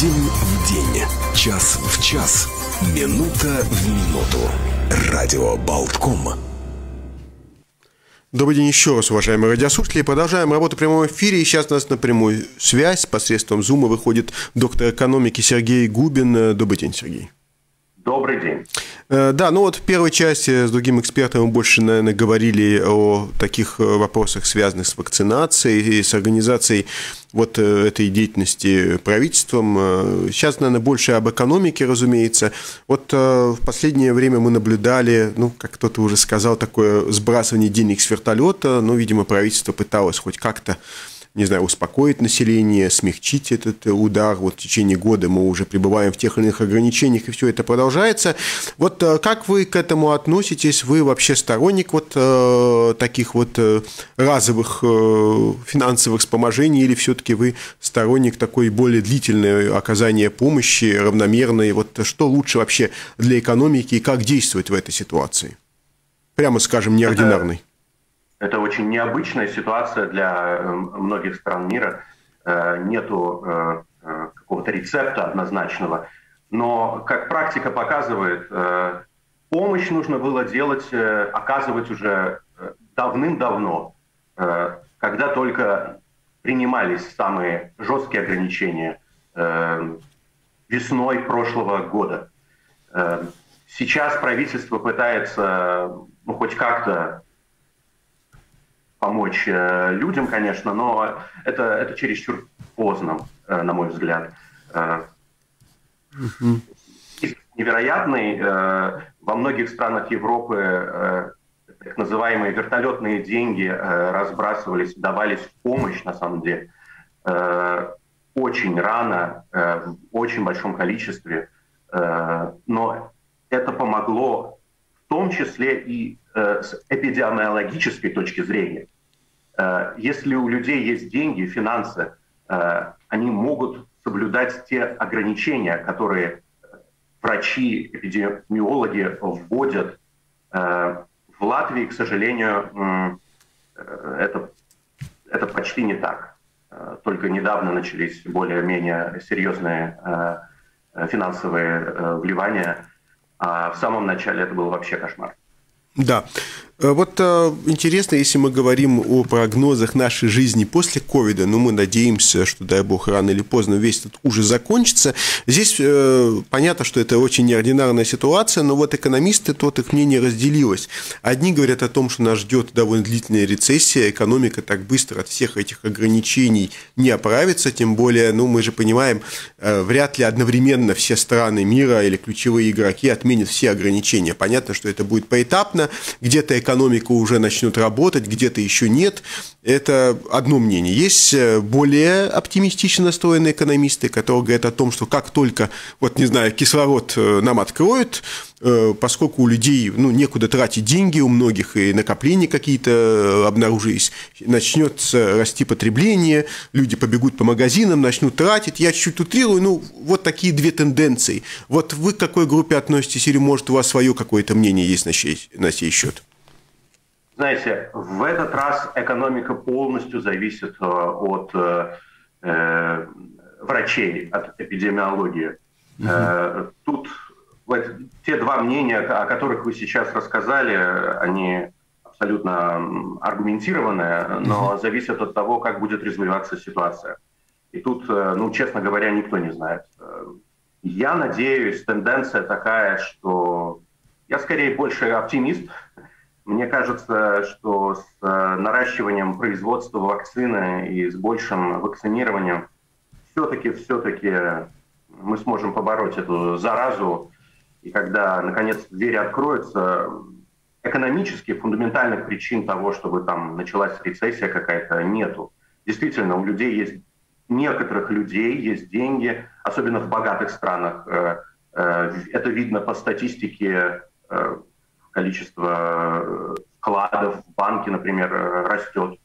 День в день, час в час, минута в минуту. Радио Болтком. Добрый день еще раз, уважаемые радиослушатели. Продолжаем работу в прямом эфире. И сейчас у нас на прямую связь посредством Зума выходит доктор экономики Сергей Губин. Добрый день, Сергей. Добрый день. Э, да, ну вот в первой части с другим экспертом мы больше, наверное, говорили о таких э, вопросах, связанных с вакцинацией и с организацией вот э, этой деятельности правительством. Сейчас, наверное, больше об экономике, разумеется. Вот в последнее время мы наблюдали, ну, как кто-то уже сказал, такое сбрасывание денег с вертолета. Ну, видимо, правительство пыталось хоть как-то не знаю, успокоить население, смягчить этот удар. Вот в течение года мы уже пребываем в тех или иных ограничениях, и все это продолжается. Вот э, как вы к этому относитесь? Вы вообще сторонник вот э, таких вот э, разовых финансовых вспоможений, или все-таки вы сторонник такой более длительной оказания помощи, равномерной? Вот что лучше вообще для экономики и как действовать в этой ситуации? Прямо скажем, неординарной. Это очень необычная ситуация для э, многих стран мира. Э, нету э, какого-то рецепта однозначного. Но, как практика показывает, помощь нужно было делать, оказывать уже давным-давно, когда только принимались самые жесткие ограничения весной прошлого года. Сейчас правительство пытается ну, хоть как-то помочь э, людям, конечно, но это, это чересчур поздно, э, на мой взгляд. Э, невероятный. Во многих странах Европы так называемые вертолетные деньги разбрасывались, давались в помощь, на самом деле, очень рано, в очень большом количестве. Но это помогло в том числе и с эпидемиологической точки зрения, если у людей есть деньги, финансы, э, они могут соблюдать те ограничения, которые врачи, эпидемиологи вводят. В Латвии, к сожалению, это, это почти не так. Только недавно начались более-менее серьезные финансовые вливания, а в самом начале это был вообще кошмар. Да. Э, вот э, интересно, если мы говорим о прогнозах нашей жизни после ковида, ну, мы надеемся, что, дай бог, рано или поздно весь этот ужас закончится. Здесь э, понятно, что это очень неординарная ситуация, но вот экономисты, тот их мнение разделилось. Одни говорят о том, что нас ждет довольно длительная рецессия, экономика так быстро от всех этих ограничений не оправится, тем более, ну, мы же понимаем, вряд ли одновременно все страны мира или ключевые игроки отменят все ограничения. Понятно, что это будет поэтапно, где-то уже начнет работать, где-то еще нет. Это одно мнение. Есть э, более оптимистично настроенные экономисты, которые говорят о том, что как только, вот не знаю, кислород э, нам откроют, э, поскольку у людей ну, некуда тратить деньги, у многих и накопления какие-то обнаружились, начнется расти потребление, люди побегут по магазинам, начнут тратить. Я чуть-чуть утрирую, ну, вот такие две тенденции. Вот вы к какой группе относитесь, или, может, у вас свое какое-то мнение есть на сей, на сей счет? Знаете, в этот раз экономика полностью зависит э, от э, э, врачей, от эпидемиологии. Угу. Тут вот, те два мнения, о которых вы сейчас рассказали, они абсолютно аргументированные, но угу. зависят от того, как будет развиваться ситуация. И тут, ну, честно говоря, никто не знает. Я надеюсь, тенденция такая, что я скорее больше оптимист, мне кажется, что с э, наращиванием производства вакцины и с большим вакцинированием все-таки, все-таки мы сможем побороть эту заразу. И когда, наконец, двери откроются, экономически фундаментальных причин того, чтобы там началась рецессия какая-то, нету. Действительно, у людей есть, некоторых людей есть деньги, особенно в богатых странах. Э, э, это видно по статистике количество э, вкладов в банки, например, э, растет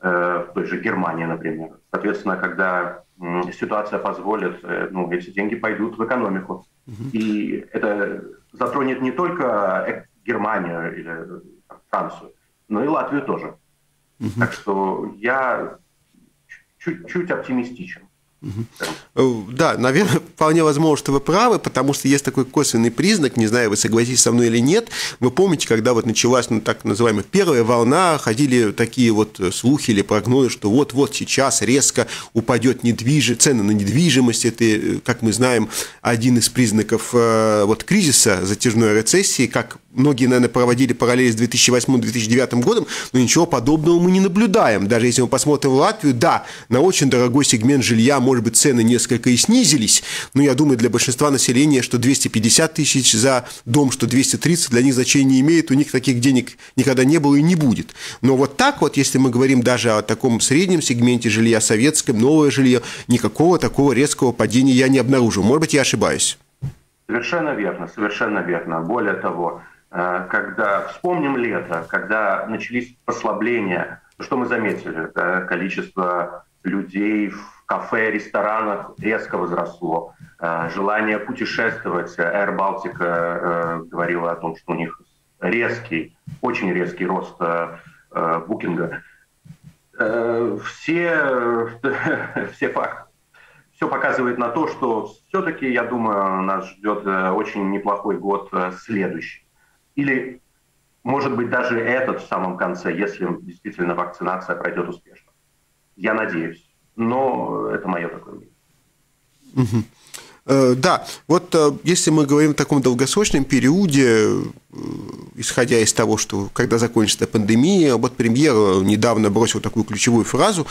э, в той же Германии, например. Соответственно, когда ситуация позволит, ну, эти деньги пойдут в экономику. Угу. И это затронет не только Германию или Францию, но и Латвию тоже. Угу. Так что я чуть-чуть оптимистичен. Угу. Да, наверное, вполне возможно, что вы правы, потому что есть такой косвенный признак, не знаю, вы согласитесь со мной или нет. Вы помните, когда вот началась ну, так называемая первая волна, ходили такие вот слухи или прогнозы, что вот-вот сейчас резко упадет недвиж... цены на недвижимость. Это, как мы знаем, один из признаков э, вот, кризиса, затяжной рецессии, как многие, наверное, проводили параллели с 2008-2009 годом, но ничего подобного мы не наблюдаем. Даже если мы посмотрим в Латвию, да, на очень дорогой сегмент жилья, может быть, цены несколько и снизились, но я думаю, для большинства населения, что 250 тысяч за дом, что 230, для них значения не имеет, у них таких денег никогда не было и не будет. Но вот так вот, если мы говорим даже о таком среднем сегменте жилья, советском, новое жилье, никакого такого резкого падения я не обнаружил. Может быть, я ошибаюсь. Совершенно верно, совершенно верно. Более того, когда вспомним лето, когда начались послабления, что мы заметили, да, количество людей в кафе, ресторанах резко возросло, э, желание путешествовать, Air Baltic э, говорила о том, что у них резкий, очень резкий рост букинга. Все, все факты все показывает на то, что все-таки, я думаю, нас ждет очень неплохой год следующий. Или, может быть, даже этот в самом конце, если действительно вакцинация пройдет успешно. Я надеюсь. Но это мое такое мнение. Угу. Да, вот э, если мы говорим о таком долгосрочном периоде, э, исходя из того, что когда закончится пандемия, вот премьер недавно бросил такую ключевую фразу,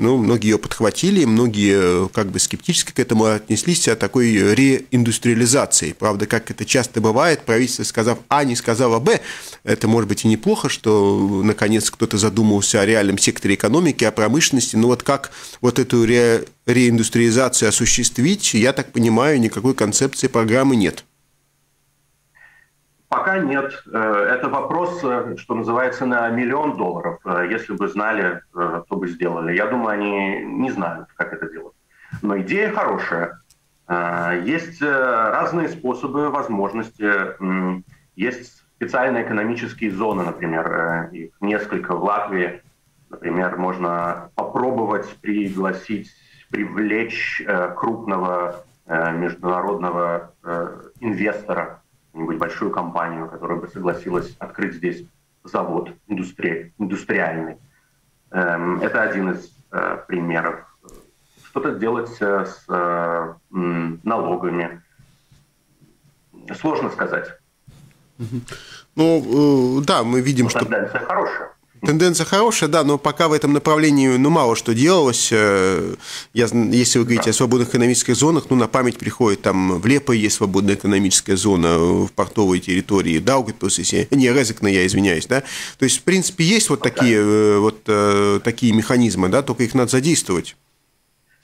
ну, многие ее подхватили, многие как бы скептически к этому отнеслись, о такой реиндустриализации. Правда, как это часто бывает, правительство, сказав А, не сказала Б, это может быть и неплохо, что наконец кто-то задумался о реальном секторе экономики, о промышленности, но вот как вот эту ре, реиндустриализацию осуществить, я так понимаю, никакой концепции программы нет. Пока нет. Э, это вопрос, э, что называется, на миллион долларов. Э, если бы знали, то бы сделали. Я думаю, они не знают, как это делать. Но идея хорошая. Есть разные способы, возможности. Есть специальные экономические зоны, например, их несколько в Латвии. Например, можно попробовать пригласить, привлечь крупного международного инвестора какую-нибудь большую компанию, которая бы согласилась открыть здесь завод индустри... индустриальный. Эм, это один из э, примеров. Что-то сделать э, с э, налогами. Сложно сказать. Ну, да, мы видим, Но что... Тенденция хорошая. Тенденция хорошая, да, но пока в этом направлении ну, мало что делалось. Э, я, если вы говорите да. о свободных экономических зонах, ну, на память приходит, там в Лепо есть свободная экономическая зона, в портовой территории, Даугавпилс, если... Не, Резекна, я извиняюсь, да. То есть, в принципе, есть вот такие, э, вот, э, такие механизмы, да, только их надо задействовать.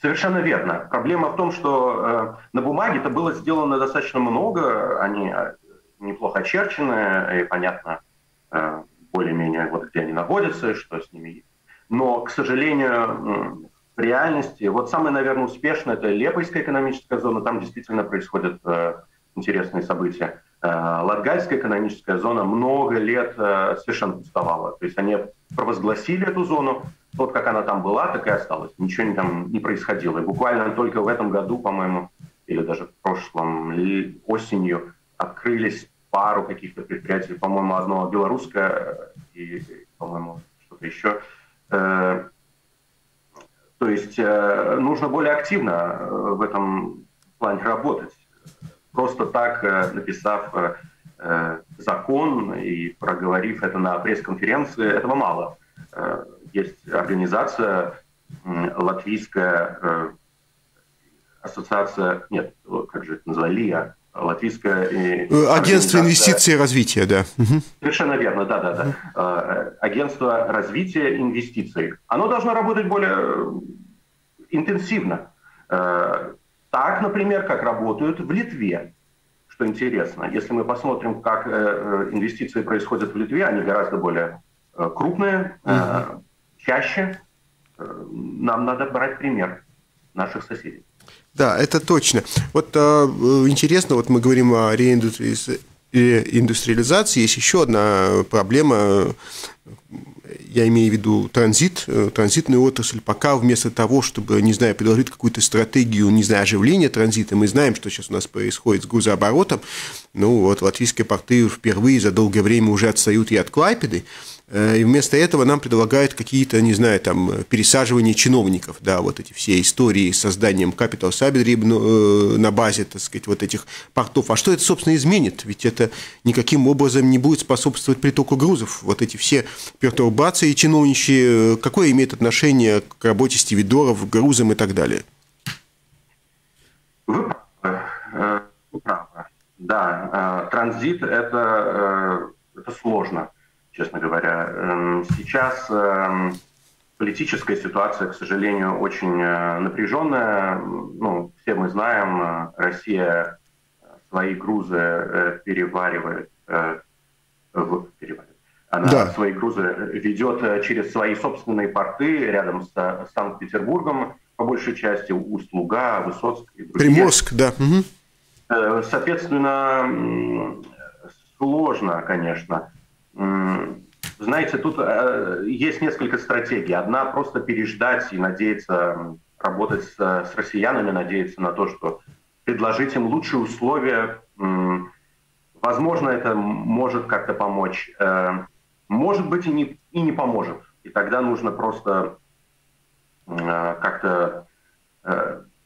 Совершенно верно. Проблема в том, что э, на бумаге это было сделано достаточно много, они неплохо очерчены, и понятно, э, более-менее вот где они находятся, что с ними есть. Но, к сожалению, в реальности, вот самое, наверное, успешное, это Лепойская экономическая зона, там действительно происходят э, интересные события. Э, Латгальская экономическая зона много лет э, совершенно пустовала. То есть они провозгласили эту зону, вот как она там была, так и осталась. Ничего там не происходило. И буквально только в этом году, по-моему, или даже в прошлом осенью открылись пару каких-то предприятий, по-моему, одно белорусское и, по-моему, что-то еще. Э, то есть э, нужно более активно э, в этом плане работать. Просто так, написав закон и проговорив это на пресс-конференции, этого мало. Есть организация латвийская ассоциация, нет, как же это называется, ЛИА, латвийское... Э, агентство инвестиций и развития, да. Совершенно верно, да, да, да. Э, агентство развития инвестиций. Оно должно работать более э, интенсивно. Так, например, как работают в Литве. Что интересно, если мы посмотрим, как инвестиции происходят в Литве, они гораздо более крупные, чаще. Нам надо брать пример наших соседей. Да, это точно. Вот э, интересно, вот мы говорим о реиндустриализации, есть еще одна проблема. я имею в виду транзит, э, транзитную отрасль, пока вместо того, чтобы, не знаю, предложить какую-то стратегию, не знаю, оживления транзита, мы знаем, что сейчас у нас происходит с грузооборотом, ну вот латвийские порты впервые за долгое время уже отстают и от Клайпеды, и вместо этого нам предлагают какие-то, не знаю, там, пересаживания чиновников, да, вот эти все истории с созданием Capital Cyber э, на базе, так сказать, вот этих портов. А что это, собственно, изменит? Ведь это никаким образом не будет способствовать притоку грузов. Вот эти все пертурбации чиновничьи, э, какое имеет отношение к работе стивидоров, грузам и так далее? Вы правы. Да, транзит это, это сложно честно говоря. Эм, сейчас эм, политическая ситуация, к сожалению, очень э, напряженная. Ну, все мы знаем, э, Россия свои грузы э, переваривает, переваривает. Она да. свои грузы ведет через свои собственные порты рядом с Санкт-Петербургом, по большей части Усть-Луга, Высоцк и другие. Приморск, да. Угу. Соответственно, сложно, конечно. Знаете, тут э, есть несколько стратегий. Одна просто переждать и надеяться работать с, с россиянами, надеяться на то, что предложить им лучшие условия. Возможно, это может как-то помочь. Э, может быть, и не, и не поможет. И тогда нужно просто э, как-то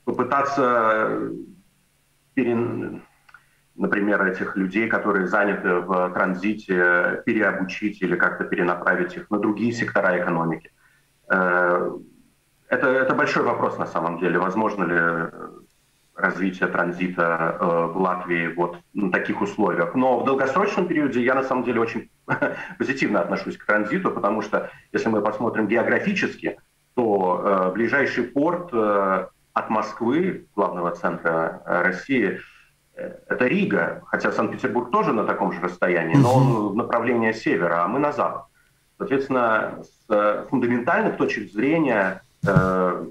попытаться перен например, этих людей, которые заняты в транзите, переобучить или как-то перенаправить их на другие сектора экономики. Э, это, это большой вопрос на самом деле. Возможно ли развитие транзита э, в Латвии вот на таких условиях. Но в долгосрочном периоде я на самом деле очень позитивно отношусь к транзиту, потому что если мы посмотрим географически, то э, ближайший порт от Москвы, главного центра России, это Рига, хотя Санкт-Петербург тоже на таком же расстоянии, но он в направлении севера, а мы на запад. Соответственно, с фундаментальных точек зрения э,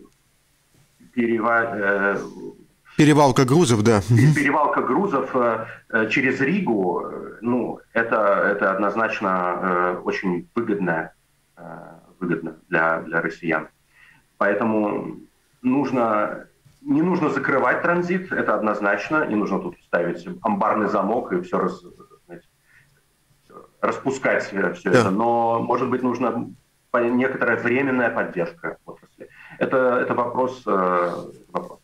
перева, э, перевалка грузов, да. Перевалка грузов э, через Ригу, э, ну, это, это однозначно э, очень выгодно, э, выгодно для, для россиян. Поэтому нужно не нужно закрывать транзит, это однозначно. Не нужно тут ставить амбарный замок и все, раз, знаете, распускать все да. это. Но, может быть, нужна некоторая временная поддержка отрасли. Это, это вопрос, э, вопрос.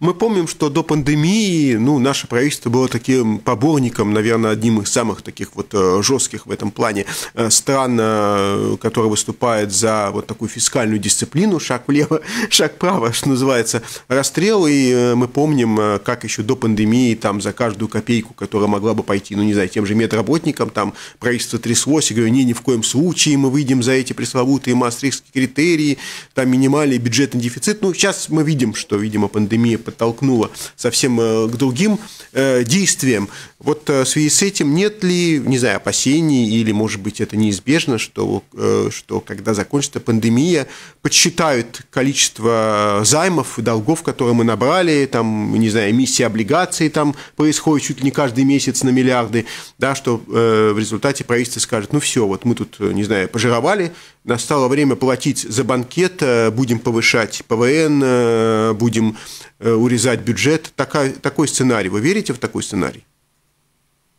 Мы помним, что до пандемии ну, наше правительство было таким поборником, наверное, одним из самых таких вот э, жестких в этом плане э, стран, э, которые выступают за вот такую фискальную дисциплину, шаг влево, шаг вправо, что называется, расстрел. И мы помним, как еще до пандемии там за каждую копейку, которая могла бы пойти, ну, не знаю, тем же медработникам, там правительство тряслось и говорит, не, ни в коем случае мы выйдем за эти пресловутые мастрихские критерии, там минимальный бюджетный дефицит. Ну, сейчас мы видим, что, видимо, пандемия подтолкнула совсем э, к другим э, действиям. Вот э, в связи с этим нет ли, не знаю, опасений или, может быть, это неизбежно, что, что когда закончится пандемия, подсчитают количество займов, долгов, которые мы набрали, там, не знаю, эмиссия облигаций там происходит чуть ли не каждый месяц на миллиарды, да, что в результате правительство скажет, ну все, вот мы тут, не знаю, пожировали, настало время платить за банкет, будем повышать ПВН, будем Э, урезать бюджет. Такая, такой сценарий. Вы верите в такой сценарий?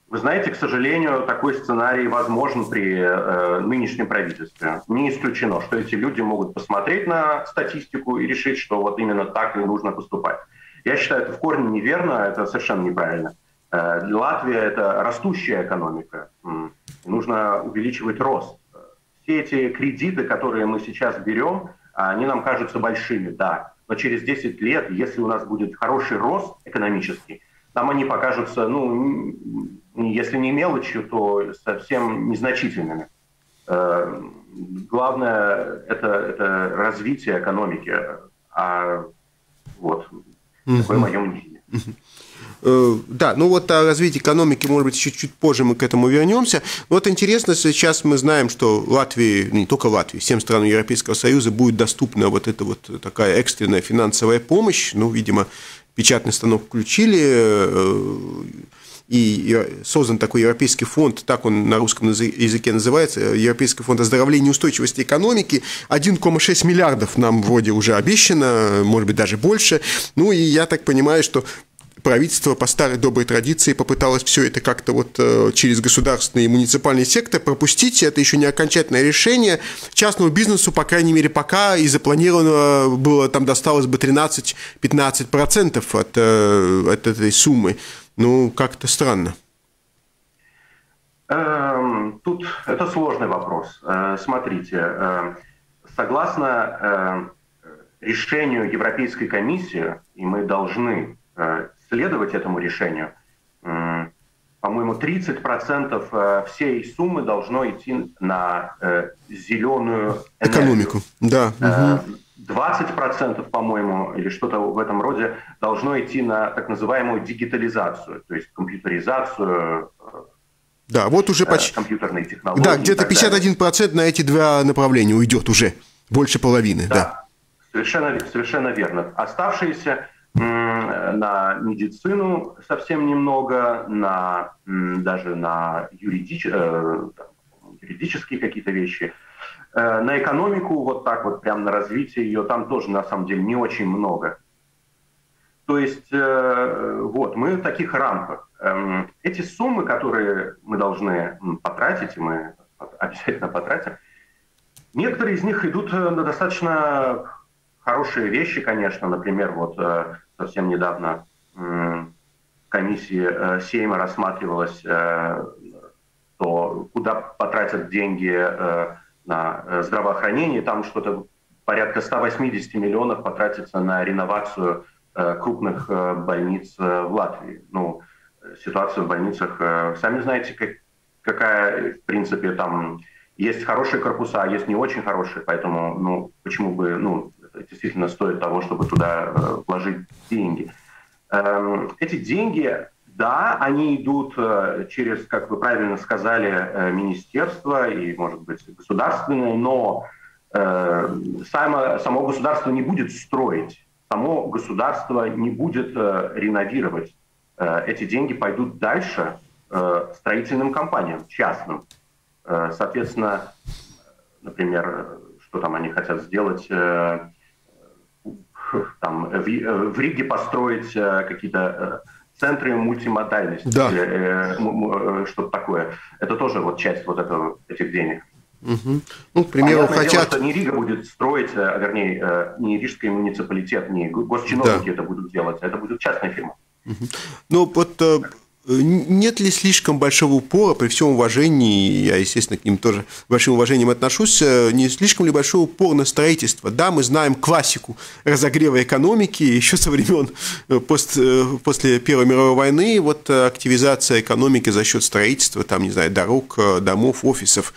Вы знаете, к сожалению, такой сценарий возможен при э, нынешнем правительстве. Не исключено, что эти люди могут посмотреть на статистику и решить, что вот именно так и нужно поступать. Я считаю, это в корне неверно, это совершенно неправильно. Э, Латвия – это растущая экономика. Нужно увеличивать рост. Все эти кредиты, которые мы сейчас берем, они нам кажутся большими, да, но через 10 лет, если у нас будет хороший рост экономический, нам они покажутся, ну, если не мелочью, то совсем незначительными. Э, главное это, это развитие экономики. А вот такое мое мнение. Э, да, ну вот о развитии экономики, может быть, чуть-чуть позже мы к этому вернемся. Вот интересно, сейчас мы знаем, что Латвии, ну, не только Латвии, всем странам Европейского Союза будет доступна вот эта вот такая экстренная финансовая помощь. Ну, видимо, печатный станок включили, э, и создан такой Европейский фонд, так он на русском языке называется, Европейский фонд оздоровления и устойчивости экономики. 1,6 миллиардов нам вроде уже обещано, может быть, даже больше. Ну и я так понимаю, что правительство по старой доброй традиции попыталось все это как-то вот э, через государственный и муниципальный сектор пропустить. Это еще не окончательное решение. Частному бизнесу, по крайней мере, пока и запланировано было, там досталось бы 13-15% от, э, от этой суммы. Ну, как-то странно. Эм, тут это сложный вопрос. Э, смотрите, согласно решению Европейской комиссии, и мы должны следовать этому решению, по-моему, 30% э, всей суммы должно идти на э, зеленую экономику. Да. 20%, э, по-моему, или что-то в этом роде, должно идти на так называемую дигитализацию, то есть компьютеризацию, да, вот уже почти... компьютерные технологии. Да, где-то 51% на эти два направления уйдет уже, больше половины, да. да. Совершенно, совершенно верно. Оставшиеся на медицину совсем немного, на, даже на юридич, э, юридические какие-то вещи. Э, на экономику, вот так вот, прям на развитие ее, там тоже на самом деле не очень много. То есть, э, вот, мы в таких рамках. Эм, эти суммы, которые мы должны потратить, и мы обязательно потратим, некоторые из них идут на достаточно хорошие вещи, конечно. Например, вот совсем недавно комиссии э, Сейма рассматривалось, э, то куда потратят деньги э, на здравоохранение. Там что-то порядка 180 миллионов потратится на реновацию крупных больниц в Латвии. Ну, ситуация в больницах, сами знаете, как, какая, в принципе, там есть хорошие корпуса, а есть не очень хорошие, поэтому, ну, почему бы, ну, действительно стоит того, чтобы туда э, вложить деньги. Эм, эти деньги, да, они идут э, через, как вы правильно сказали, э, министерство и, может быть, государственное, но само, само государство не будет строить, само государство не будет реновировать. Эти деньги пойдут дальше строительным компаниям, частным. Соответственно, например, что там они хотят сделать, там, в, в Риге построить э, какие-то э, центры мультимодальности, да. э, э, что-то такое. Это тоже вот часть вот этого, этих денег. Угу. Ну, к примеру, Понятное хотят... Дело, что не Рига будет строить, а вернее, не рижский муниципалитет, не госчиновники да. это будут делать, а это будет частная фирма. Угу. Ну, вот Э, нет ли слишком большого упора, при всем уважении, я, естественно, к ним тоже большим уважением отношусь, э, не слишком ли большой упор на строительство? Да, мы знаем классику разогрева экономики еще со времен э, пост, после Первой мировой войны, вот активизация экономики за счет строительства, там, не знаю, дорог, домов, офисов,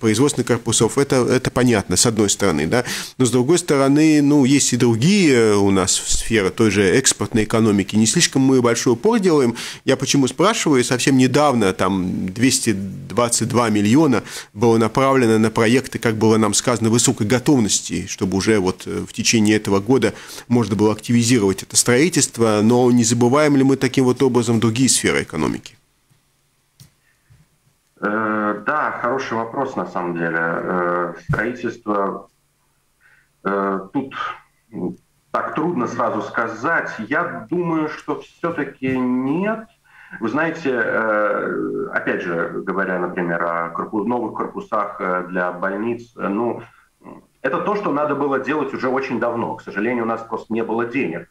производственных корпусов, это, это понятно, с одной стороны, да, но с другой стороны, ну, есть и другие у нас сферы той же экспортной экономики, не слишком мы большой упор делаем, я почему почему спрашиваю, совсем недавно там 222 миллиона было направлено на проекты, как было нам сказано, высокой готовности, чтобы уже вот э, в течение этого года можно было активизировать это строительство, но не забываем ли мы таким вот образом другие сферы экономики? Э, да, хороший вопрос на самом деле. Э, строительство тут так трудно сразу сказать. Я думаю, что все-таки нет. Вы знаете, э, опять же, говоря, например, о новых корпусах э, для больниц, э, ну, это то, что надо было делать уже очень давно. К сожалению, у нас просто не было денег.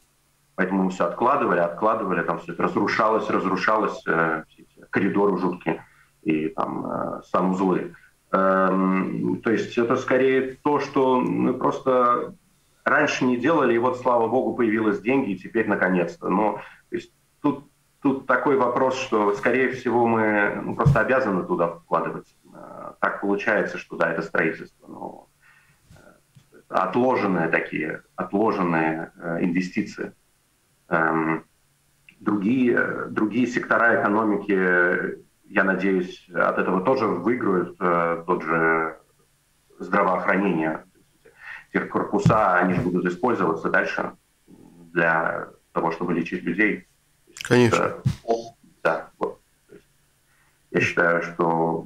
Поэтому мы все откладывали, откладывали, там все это разрушалось, разрушалось, эти коридоры жуткие и там санузлы. Эм, то есть это скорее то, что мы просто раньше не делали, и вот, слава богу, появилось деньги, и теперь наконец-то. Но то есть, тут тут такой вопрос, что, скорее всего, мы ну, просто обязаны туда вкладывать. Э, так получается, что да, это строительство. Но э, отложенные такие, отложенные э, инвестиции. Эм, другие, другие сектора экономики, я надеюсь, от этого тоже выиграют. Тот же здравоохранение. Те корпуса, они же будут использоваться дальше для того, чтобы лечить людей Конечно. да, вот. Я считаю, что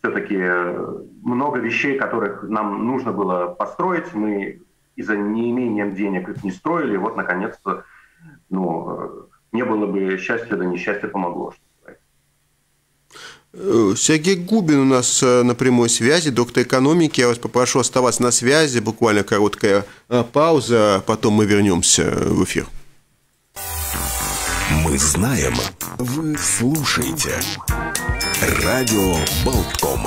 все-таки много вещей, которых нам нужно было построить, мы из-за неимением денег их не строили, и вот, наконец-то, ну, не было бы счастья, да несчастье помогло. Э, Сергей Губин у нас э, на прямой связи, доктор экономики. Я вас попрошу оставаться на связи, буквально короткая э, пауза, а потом мы вернемся в эфир. Мы знаем, вы слушаете. Радио Болтком.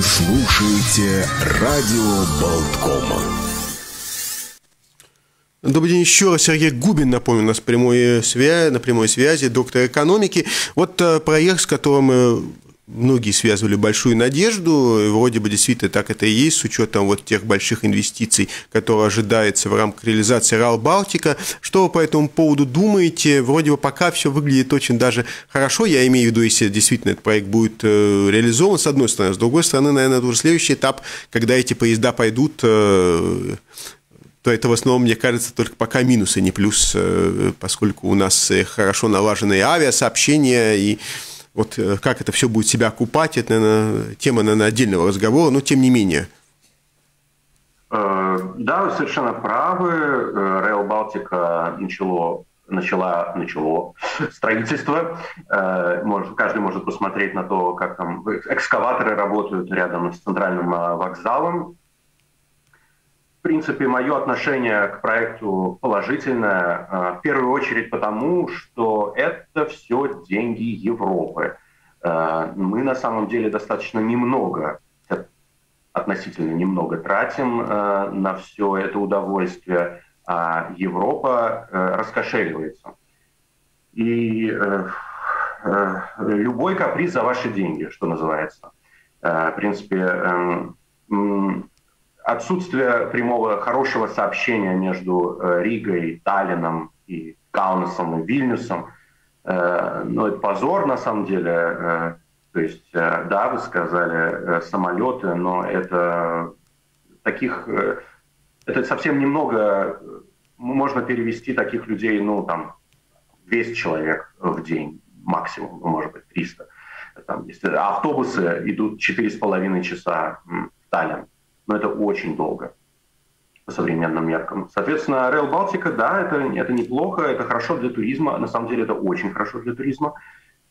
Вы слушаете радио Болткома. Добрый день еще раз. Сергей Губин, напомню, у нас прямой связи, на прямой связи, доктор экономики. Вот э, проект, с которым э, многие связывали большую надежду, и вроде бы действительно так это и есть, с учетом вот тех больших инвестиций, которые ожидается в рамках реализации РАЛ Балтика. Что вы по этому поводу думаете? Вроде бы пока все выглядит очень даже хорошо, я имею в виду, если действительно этот проект будет э, реализован, с одной стороны. С другой стороны, наверное, это уже следующий этап, когда эти поезда пойдут э, то это в основном, мне кажется, только пока минусы, не плюс, э, поскольку у нас хорошо налаженные авиасообщения и вот э, как это все будет себя окупать, это, наверное, тема, наверное, отдельного разговора, но тем не менее. Э, да, вы совершенно правы. Rail Балтика начало начала, начало строительство. Э, может, каждый может посмотреть на то, как там экскаваторы работают рядом с центральным вокзалом в принципе, мое отношение к проекту положительное, э, в первую очередь потому, что это все деньги Европы. Э, мы на самом деле достаточно немного, относительно немного тратим э, на все это удовольствие, а Европа раскошеливается. И любой каприз за ваши деньги, что называется. В принципе, эм, отсутствие прямого хорошего сообщения между э, Ригой, Таллином и Каунасом и Вильнюсом, ну, это позор на самом деле. Э, то есть, да, вы сказали самолеты, но это таких, это совсем немного, можно перевести таких людей, ну, там, 200 человек в день максимум, ну, может быть, 300. Там, если автобусы идут 4,5 часа в Таллин, но это очень долго по современным меркам. Соответственно, Rail Балтика, да, это, это неплохо, это хорошо для туризма, на самом деле это очень хорошо для туризма.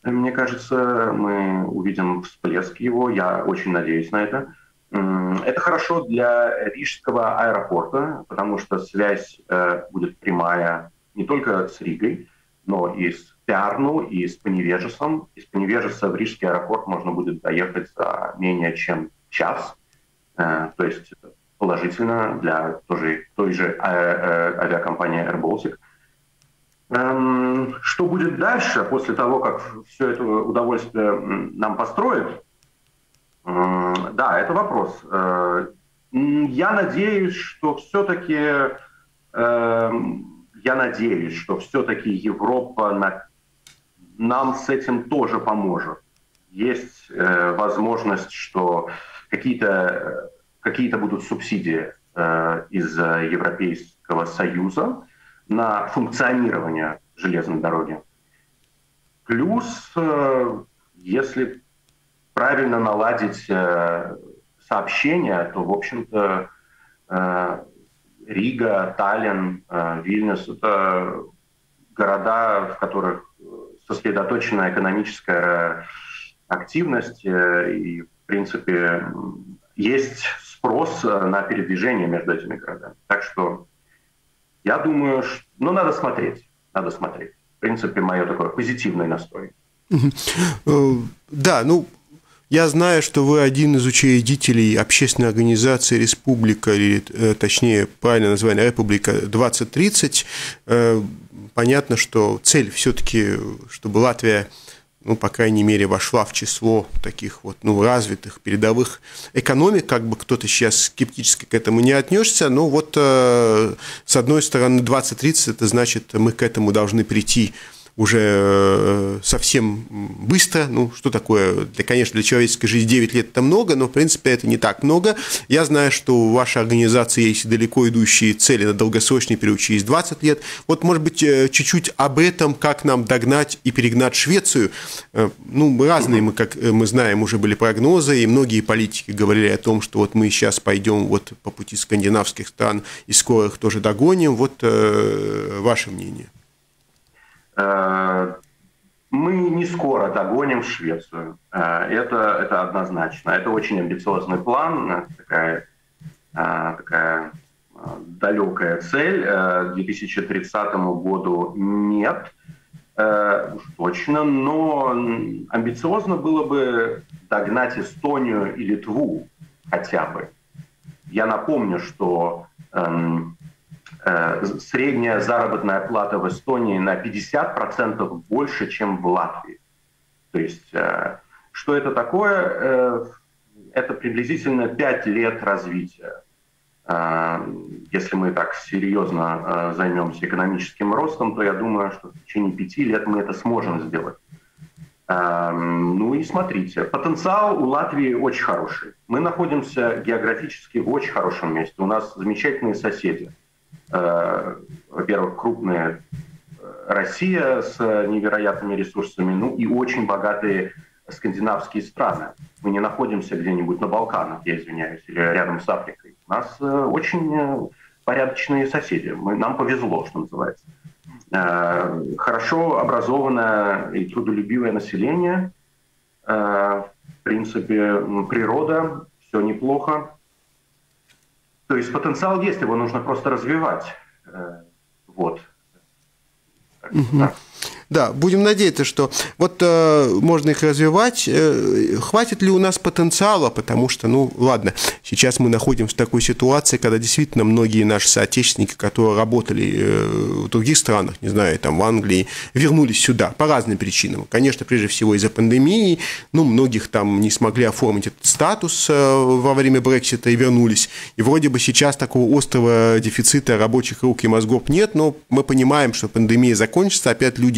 Мне кажется, мы увидим всплеск его, я очень надеюсь на это. Это хорошо для Рижского аэропорта, потому что связь э, будет прямая не только с Ригой, но и с Пярну, и с Поневежесом. Из Поневежеса в Рижский аэропорт можно будет доехать за менее чем час. Э, то есть положительно для той, той же э, э, авиакомпании Air Baltic. Эм, что будет дальше, после того, как все это удовольствие нам построят? Да, это вопрос. Я надеюсь, что все-таки я надеюсь, что все-таки Европа на, нам с этим тоже поможет. есть э, возможность, что какие-то какие будут субсидии э, из Европейского Союза на функционирование железной дороги. Плюс, э, если правильно наладить э, сообщения, то, в общем-то, э, Рига, Таллин, Вильнюс – это города, в которых сосредоточена экономическая активность, и, принципе, есть спрос на передвижение между этими городами. Так что я думаю, что, ну, надо смотреть, надо смотреть. В принципе, мое такое позитивное настрой. Э, да, ну, я знаю, что вы один из учредителей общественной организации «Республика», или, э, точнее, правильное название «Республика 2030». Понятно, что цель все-таки, чтобы Латвия ну, по крайней мере, вошла в число таких вот, ну, развитых передовых экономик, как бы кто-то сейчас скептически к этому не отнесся, но вот э, с одной стороны 2030, это значит, мы к этому должны прийти уже э, совсем быстро. Ну, что такое? Для, конечно, для человеческой жизни 9 лет это много, но, в принципе, это не так много. Я знаю, что у вашей организации есть далеко идущие цели на долгосрочный период через 20 лет. Вот, может быть, э, чуть-чуть об этом, как нам догнать и перегнать Швецию. Э, ну, разные мы, как мы знаем, уже были прогнозы, и многие политики говорили о том, что вот мы сейчас пойдем вот по пути скандинавских стран и скоро их тоже догоним. Вот ваше мнение. Э, мы не скоро догоним Швецию. Э, это, это однозначно. Это очень амбициозный план, такая, э, такая далекая цель. К 2030 году нет, уж точно, но амбициозно было бы догнать Эстонию и Литву хотя бы. Я напомню, что эм, средняя заработная плата в Эстонии на 50% больше, чем в Латвии. То есть, э, что это такое? Э, это приблизительно 5 лет развития. Если мы так серьезно займемся экономическим ростом, то я думаю, что в течение пяти лет мы это сможем сделать. Ну и смотрите, потенциал у Латвии очень хороший. Мы находимся географически в очень хорошем месте. У нас замечательные соседи. Э, во-первых, крупная э, Россия с невероятными ресурсами, ну и очень богатые скандинавские страны. Мы не находимся где-нибудь на Балканах, я извиняюсь, или рядом с Африкой. У нас э, очень порядочные соседи. Мы, нам повезло, что называется. Хорошо образованное и трудолюбивое население. В принципе, природа, все неплохо. То есть потенциал есть, его нужно просто развивать. Э, вот. Угу. Да, будем надеяться, что вот э, можно их развивать. Э, хватит ли у нас потенциала? Потому что, ну, ладно, сейчас мы находимся в такой ситуации, когда действительно многие наши соотечественники, которые работали э, в других странах, не знаю, там в Англии, вернулись сюда по разным причинам. Конечно, прежде всего из-за пандемии, ну, многих там не смогли оформить этот статус э, во время Брексита и вернулись. И вроде бы сейчас такого острого дефицита рабочих рук и мозгов нет, но мы понимаем, что пандемия закончится, опять люди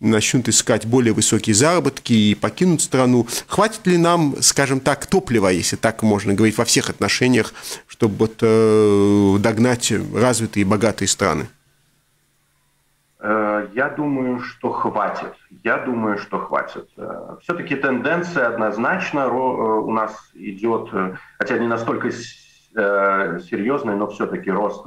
начнут искать более высокие заработки и покинут страну. Хватит ли нам, скажем так, топлива, если так можно говорить, во всех отношениях, чтобы вот, э, догнать развитые и богатые страны? Э, я думаю, что хватит. Я думаю, что хватит. Э, Все-таки тенденция однозначно у нас идет, хотя не настолько серьезный, но все-таки рост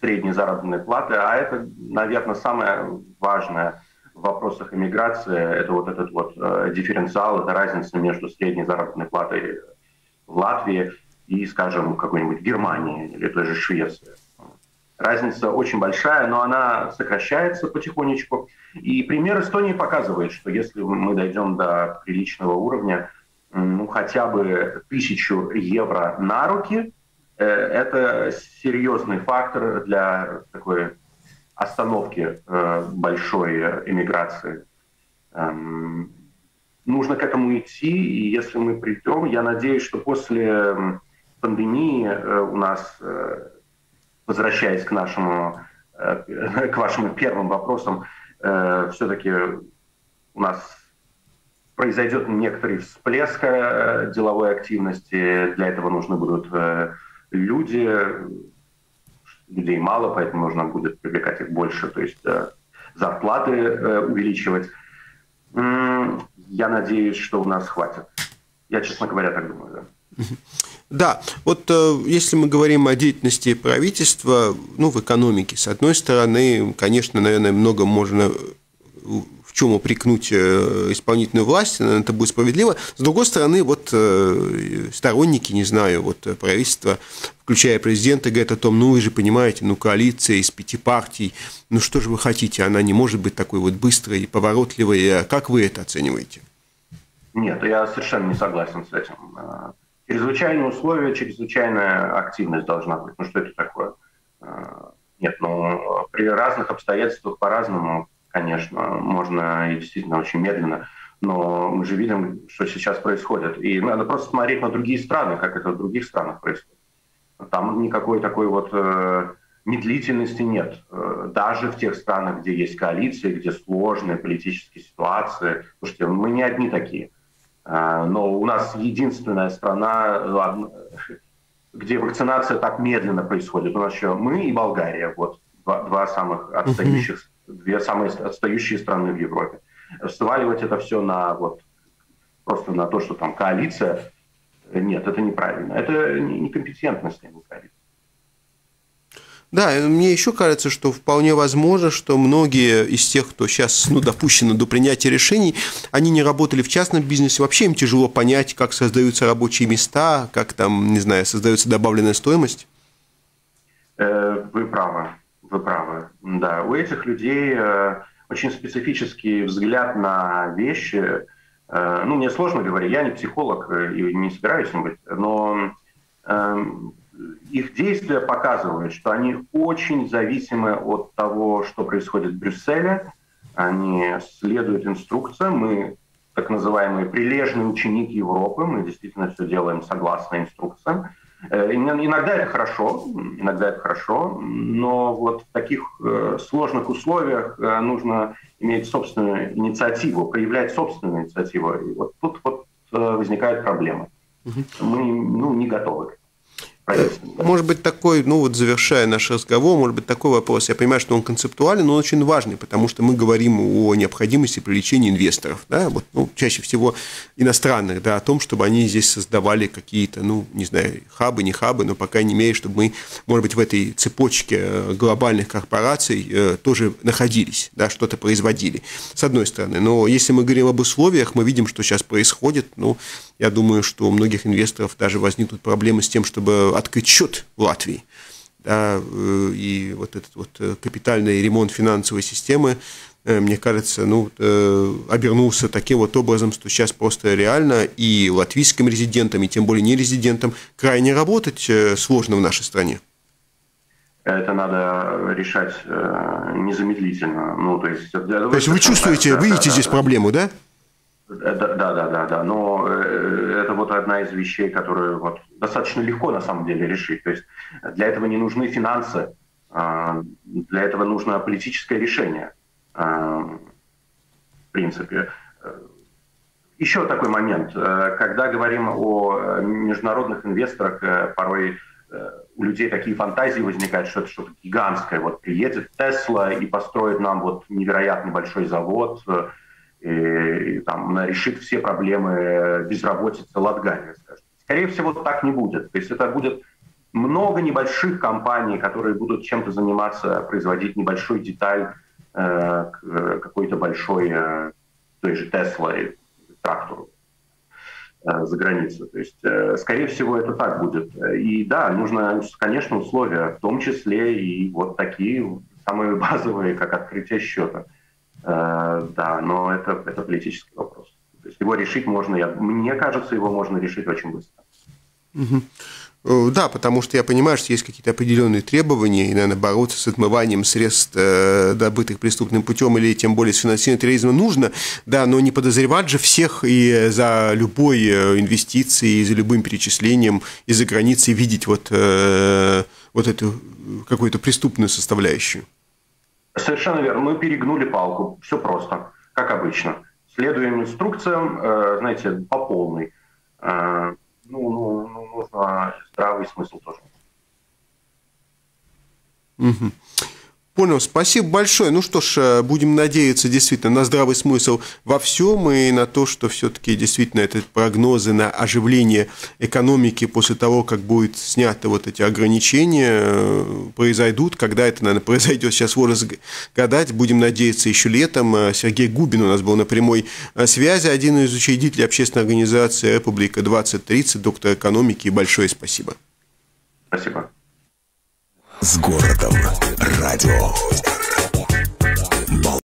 средней заработной платы, а это, наверное, самое важное в вопросах иммиграции, это вот этот вот э, дифференциал, это разница между средней заработной платой в Латвии и, скажем, какой-нибудь Германии или той же Швеции. Разница очень большая, но она сокращается потихонечку. И пример Эстонии показывает, что если мы дойдем до приличного уровня, ну, хотя бы тысячу евро на руки, это серьезный фактор для такой остановки э, большой эмиграции. Эм, нужно к этому идти, и если мы придем, я надеюсь, что после пандемии э, у нас, возвращаясь к нашему, к вашим первым вопросам, все-таки у нас произойдет некоторый всплеск э, деловой активности. Для этого нужны будут э, люди. Людей мало, поэтому нужно будет привлекать их больше, то есть зарплаты увеличивать. Я надеюсь, что у нас хватит. Я, честно говоря, так думаю, да. Да, вот если мы говорим о деятельности правительства, ну, в экономике, с одной стороны, конечно, наверное, много можно чем упрекнуть э, исполнительную власть, наверное, это будет справедливо. С другой стороны, вот э, сторонники, не знаю, вот правительство, включая президента, говорят о том, ну вы же понимаете, ну коалиция из пяти партий, ну что же вы хотите, она не может быть такой вот быстрой поворотливой. Как вы это оцениваете? Нет, я совершенно не согласен с этим. Э, чрезвычайные условия, чрезвычайная активность должна быть. Ну что это такое? Нет, ну при разных обстоятельствах по-разному конечно, можно и действительно очень медленно, но мы же видим, что сейчас происходит. И надо просто смотреть на другие страны, как это в других странах происходит. Там никакой такой вот э, медлительности нет. Э, даже в тех странах, где есть коалиции, где сложные политические ситуации. Слушайте, мы не одни такие. Э, но у нас единственная страна, где вакцинация так медленно происходит. У нас еще мы и Болгария. Вот два, два самых отстающих две самые отстающие страны в Европе. Сваливать это все на вот просто на то, что там коалиция, нет, это неправильно. Это некомпетентность, а не коалиция. Да, мне еще кажется, что вполне возможно, что многие из тех, кто сейчас ну, допущены до принятия решений, они не работали в частном бизнесе, вообще им тяжело понять, как создаются рабочие места, как там, не знаю, создается добавленная стоимость. Э, вы правы. Вы правы. Да, у этих людей э, очень специфический взгляд на вещи. Э, ну, мне сложно говорить, я не психолог э, и не собираюсь им быть, но э, их действия показывают, что они очень зависимы от того, что происходит в Брюсселе. Они следуют инструкциям. Мы так называемые прилежные ученики Европы. Мы действительно все делаем согласно инструкциям. Э, иногда это хорошо, иногда это хорошо, но вот в таких э, сложных условиях э, нужно иметь собственную инициативу, проявлять собственную инициативу. И вот тут вот возникают проблемы. Мы ну, не готовы может быть, такой, ну вот завершая наш разговор, может быть, такой вопрос. Я понимаю, что он концептуальный, но он очень важный, потому что мы говорим о необходимости привлечения инвесторов, да, вот, ну, чаще всего иностранных, да, о том, чтобы они здесь создавали какие-то, ну, не знаю, хабы, не хабы, но, по крайней мере, чтобы мы, может быть, в этой цепочке э, глобальных корпораций э, тоже находились, да, что-то производили, с одной стороны. Но если мы говорим об условиях, мы видим, что сейчас происходит, ну, я думаю, что у многих инвесторов даже возникнут проблемы с тем, чтобы открыть счет в Латвии. Да, э, и вот этот вот э, капитальный ремонт финансовой системы, э, мне кажется, ну, обернулся таким вот образом, что сейчас просто реально и латвийским резидентам, и тем более не резидентам крайне работать сложно в нашей стране. Это надо решать незамедлительно. Ну, то есть, то есть вы чувствуете, да, видите да, здесь да, проблему, да? Да, да, да, да, да. Но э, это вот одна из вещей, которую вот достаточно легко на самом деле решить. То есть для этого не нужны финансы, а, для этого нужно политическое решение. А, в принципе. Еще такой момент. Э, когда говорим о международных инвесторах, э, порой у людей такие фантазии возникают, что это что-то гигантское. Вот приедет Тесла и построит нам вот невероятный большой завод, и, и там решит все проблемы безработицы Латгалии, скажем. Скорее всего, так не будет. То есть это будет много небольших компаний, которые будут чем-то заниматься, производить небольшой деталь э, к какой-то большой, э, той же Тесла трактору э, за границей. То есть, э, скорее всего, это так будет. И да, нужно, конечно, условия, в том числе и вот такие самые базовые, как открытие счета. Э, да, но это, это политический вопрос. То есть его решить можно, я, мне кажется, его можно решить очень быстро. Угу. Да, потому что я понимаю, что есть какие-то определенные требования, и, наверное, бороться с отмыванием средств, э, добытых преступным путем или тем более с финансированием терроризма нужно, да, но не подозревать же всех и за любой инвестицией, за любым перечислением из-за границы видеть вот, вот эту какую-то преступную составляющую. Совершенно верно. Мы перегнули палку. Все просто, как обычно. следуем инструкциям, э, знаете, по полной. Э, ну, ну, ну, нужно здравый смысл тоже. Угу. Понял, спасибо большое. Ну что ж, э, будем надеяться действительно на здравый смысл во всем и на то, что все-таки действительно это прогнозы на оживление экономики после того, как будет сняты вот эти ограничения, э, произойдут. Когда это, наверное, произойдет, сейчас сложно гадать. Будем надеяться еще летом. Э, Сергей Губин у нас был на прямой связи, один из учредителей общественной организации «Республика 2030», доктор экономики. Большое спасибо. Спасибо с городом. Радио.